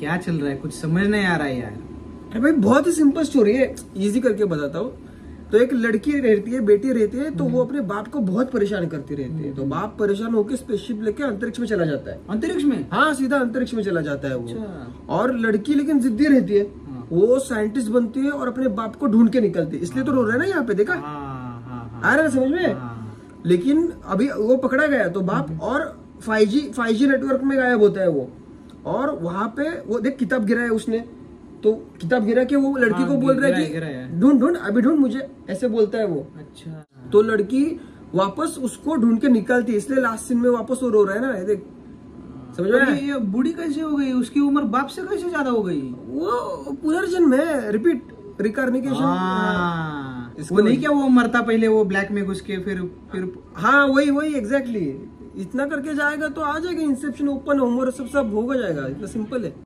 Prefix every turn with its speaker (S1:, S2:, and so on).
S1: क्या चल रहा है? कुछ समझ नहीं आ रहा है यार।
S2: अरे भाई बहुत ही सिंपल स्टोरी है। इजी करके बताता हूँ। तो एक लड़की रहती है बेटी रहती है तो वो अपने बाप को बहुत परेशान करती रहती है। तो बाप परेशान होकर स्पेसशिप लेके अंतरिक्ष में चला जाता है।
S1: अंतरिक्ष में?
S2: हाँ सीधा अंतरिक्ष में चला जाता है वो।
S1: अच्छा।
S2: और लड़की लेकिन जिद्दी रहती है।
S1: हाँ।
S2: वो साइंटिस्ट बनती है और अपने बाप को ढूंढ के निकलती है। इसलिए तो रो रहे ना यहाँ पे देखा?
S1: हाँ हाँ
S2: आ रहा है समझ में। लेकिन अभी वो पकड़ा गया तो बाप और 5G 5G नेटवर्क में गायब होता है वो। और वहाँ पे वो देख किताब गिरा है उसने। तो किताब गिरा के वो लड़की
S1: हाँ,
S2: को बोल रहा है
S1: है, है।
S2: कि ढूंढ ढूंढ अभी ढूंढ मुझे ऐसे बोलता है वो।
S1: अच्छा।
S2: तो लड़की वापस उसको ढूंढ के निकलती है इसलिए लास्ट सीन में वापस वो रो रहा है ना देख। समझ में
S1: ये, बूढ़ी कैसे हो गई? उसकी उम्र बाप से कैसे ज़्यादा हो गई?
S2: वो पुनर्जन्म है रिपीट रिकार्निकेशन
S1: हाँ, वो नहीं क्या वो मरता पहले वो ब्लैक में घुस के फिर फिर
S2: हाँ वही वही एग्जैक्टली इतना करके जाएगा तो आ जाएगा इंसेप्शन ओपन होमवर्क सब सब होगा जाएगा। इतना सिंपल है।